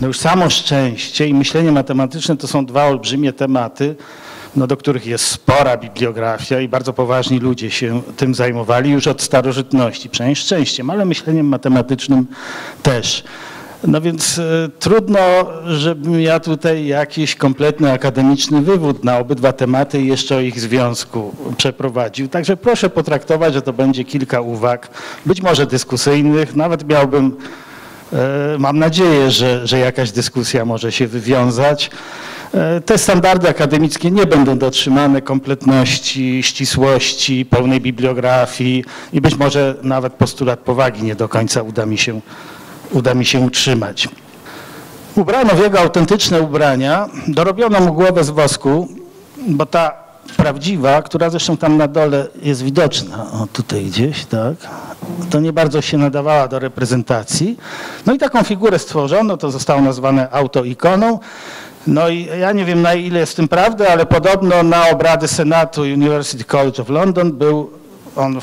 No już samo szczęście i myślenie matematyczne to są dwa olbrzymie tematy, no do których jest spora bibliografia i bardzo poważni ludzie się tym zajmowali już od starożytności, przynajmniej szczęściem, ale myśleniem matematycznym też. No więc e, trudno, żebym ja tutaj jakiś kompletny akademiczny wywód na obydwa tematy i jeszcze o ich związku przeprowadził. Także proszę potraktować, że to będzie kilka uwag, być może dyskusyjnych, nawet miałbym, mam nadzieję, że, że jakaś dyskusja może się wywiązać. E, te standardy akademickie nie będą dotrzymane kompletności, ścisłości, pełnej bibliografii i być może nawet postulat powagi nie do końca uda mi się uda mi się utrzymać. Ubrano w jego autentyczne ubrania, dorobiono mu głowę z wosku, bo ta prawdziwa, która zresztą tam na dole jest widoczna, o tutaj gdzieś, tak, to nie bardzo się nadawała do reprezentacji. No i taką figurę stworzono, to zostało nazwane autoikoną. No i ja nie wiem na ile jest w tym prawdy, ale podobno na obrady Senatu University College of London był on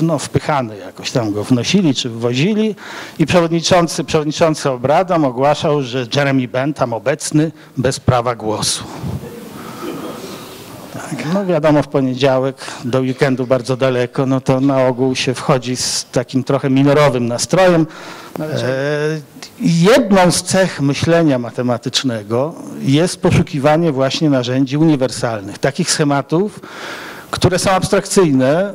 no, wpychany jakoś tam go wnosili czy wwozili i przewodniczący, przewodniczący obradom ogłaszał, że Jeremy Bentham obecny bez prawa głosu. Tak, no wiadomo, w poniedziałek do weekendu bardzo daleko, no to na ogół się wchodzi z takim trochę minorowym nastrojem. E, jedną z cech myślenia matematycznego jest poszukiwanie właśnie narzędzi uniwersalnych, takich schematów, które są abstrakcyjne,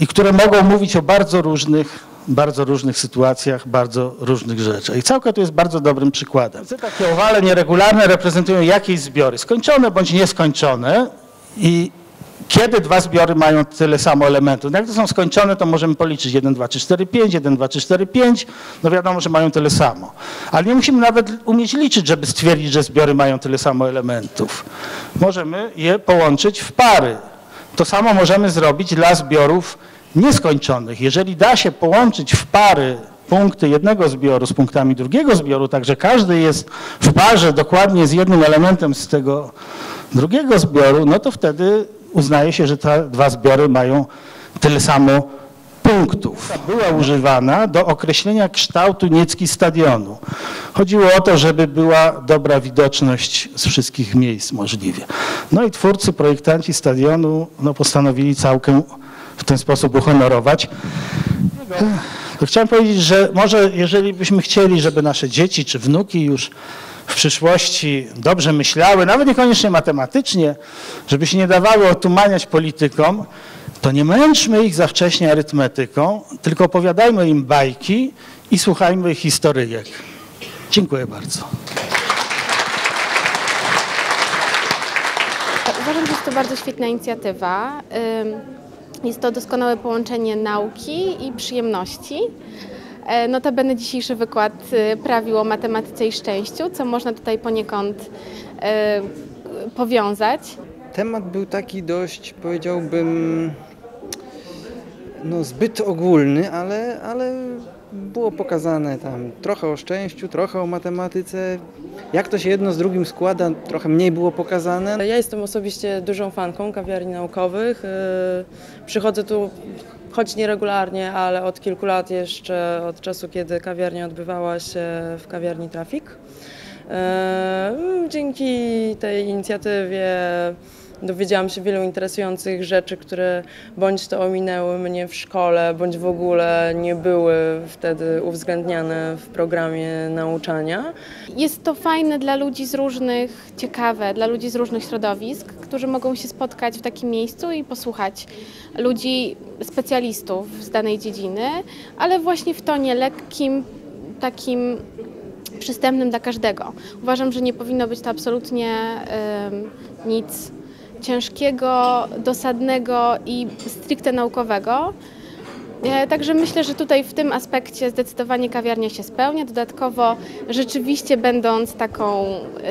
i które mogą mówić o bardzo różnych, bardzo różnych sytuacjach, bardzo różnych rzeczach. I całka tu jest bardzo dobrym przykładem. Takie owale nieregularne reprezentują jakieś zbiory, skończone bądź nieskończone i kiedy dwa zbiory mają tyle samo elementów. No jak to są skończone, to możemy policzyć 1, 2, 3, 4, 5, 1, 2, 3, 4, 5. No wiadomo, że mają tyle samo. Ale nie musimy nawet umieć liczyć, żeby stwierdzić, że zbiory mają tyle samo elementów. Możemy je połączyć w pary. To samo możemy zrobić dla zbiorów nieskończonych. Jeżeli da się połączyć w pary punkty jednego zbioru z punktami drugiego zbioru, także każdy jest w parze dokładnie z jednym elementem z tego drugiego zbioru, no to wtedy uznaje się, że te dwa zbiory mają tyle samo punktów. Była używana do określenia kształtu niecki stadionu. Chodziło o to, żeby była dobra widoczność z wszystkich miejsc możliwie. No i twórcy, projektanci stadionu no, postanowili całkiem w ten sposób uhonorować. To chciałem powiedzieć, że może jeżeli byśmy chcieli, żeby nasze dzieci czy wnuki już w przyszłości dobrze myślały, nawet niekoniecznie matematycznie, żeby się nie dawały otumaniać politykom, to nie męczmy ich za wcześnie arytmetyką, tylko opowiadajmy im bajki i słuchajmy historyjek. Dziękuję bardzo. Uważam, że jest to bardzo świetna inicjatywa. Jest to doskonałe połączenie nauki i przyjemności. E, notabene dzisiejszy wykład e, prawił o matematyce i szczęściu, co można tutaj poniekąd e, powiązać. Temat był taki dość, powiedziałbym, no zbyt ogólny, ale, ale było pokazane tam trochę o szczęściu, trochę o matematyce. Jak to się jedno z drugim składa, trochę mniej było pokazane. Ja jestem osobiście dużą fanką kawiarni naukowych. Y, przychodzę tu choć nieregularnie, ale od kilku lat jeszcze, od czasu kiedy kawiarnia odbywała się w kawiarni Trafik. Y, dzięki tej inicjatywie Dowiedziałam się wielu interesujących rzeczy, które bądź to ominęły mnie w szkole, bądź w ogóle nie były wtedy uwzględniane w programie nauczania. Jest to fajne dla ludzi z różnych, ciekawe, dla ludzi z różnych środowisk, którzy mogą się spotkać w takim miejscu i posłuchać ludzi, specjalistów z danej dziedziny, ale właśnie w tonie lekkim, takim przystępnym dla każdego. Uważam, że nie powinno być to absolutnie nic ciężkiego, dosadnego i stricte naukowego. E, także myślę, że tutaj w tym aspekcie zdecydowanie kawiarnia się spełnia. Dodatkowo rzeczywiście będąc taką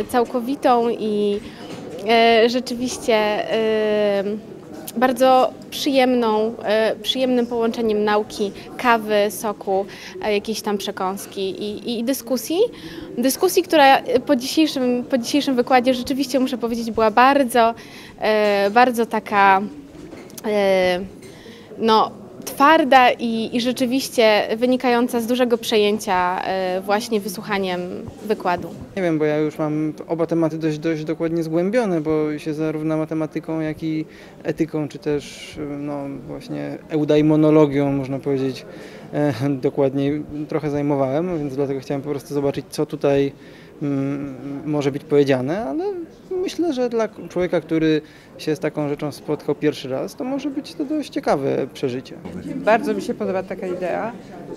całkowitą i e, rzeczywiście e, bardzo przyjemną, przyjemnym połączeniem nauki, kawy, soku, jakiejś tam przekąski i, i, dyskusji. Dyskusji, która po dzisiejszym, po dzisiejszym wykładzie rzeczywiście muszę powiedzieć była bardzo, bardzo taka no, twarda i, i rzeczywiście wynikająca z dużego przejęcia e, właśnie wysłuchaniem wykładu. Nie wiem, bo ja już mam oba tematy dość, dość dokładnie zgłębione, bo się zarówno matematyką, jak i etyką, czy też no, właśnie eudaimonologią, można powiedzieć, e, dokładniej trochę zajmowałem, więc dlatego chciałem po prostu zobaczyć, co tutaj mm, może być powiedziane, ale myślę, że dla człowieka, który się z taką rzeczą spotkał pierwszy raz, to może być to dość ciekawe przeżycie. Bardzo mi się podoba taka idea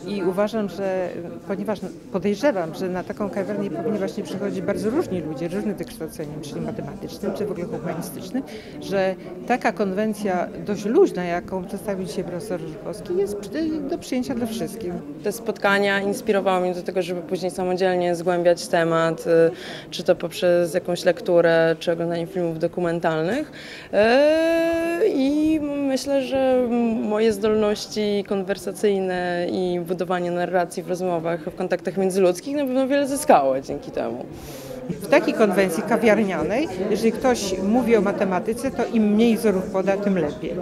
i uważam, że ponieważ podejrzewam, że na taką kawiarnię powinni właśnie przychodzić bardzo różni ludzie, różnych wykształceniem, czyli matematycznym, czy w ogóle humanistycznym, że taka konwencja dość luźna, jaką przedstawił dzisiaj profesor Żukowski, jest do przyjęcia dla wszystkich. Te spotkania inspirowały mnie do tego, żeby później samodzielnie zgłębiać temat, y, czy to poprzez jakąś lekturę, czy oglądanie filmów dokumentalnych. Y, I myślę, że moje zdolności konwersacyjne i budowanie narracji w rozmowach, w kontaktach międzyludzkich na pewno wiele zyskało dzięki temu. W takiej konwencji kawiarnianej, jeżeli ktoś mówi o matematyce, to im mniej wzorów poda, tym lepiej.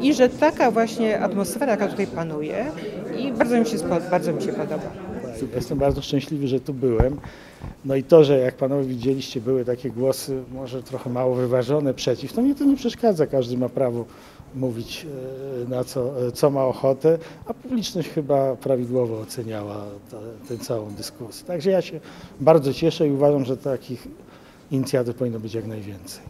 I że taka właśnie atmosfera, jaka tutaj panuje, i bardzo mi się, bardzo mi się podoba. Super, Jestem bardzo szczęśliwy, że tu byłem. No i to, że jak panowie widzieliście, były takie głosy może trochę mało wyważone przeciw, to mnie to nie przeszkadza. Każdy ma prawo mówić e, na co, e, co ma ochotę, a publiczność chyba prawidłowo oceniała tę- tę całą dyskusję. Także ja się bardzo cieszę i uważam, że takich inicjatyw powinno być jak najwięcej.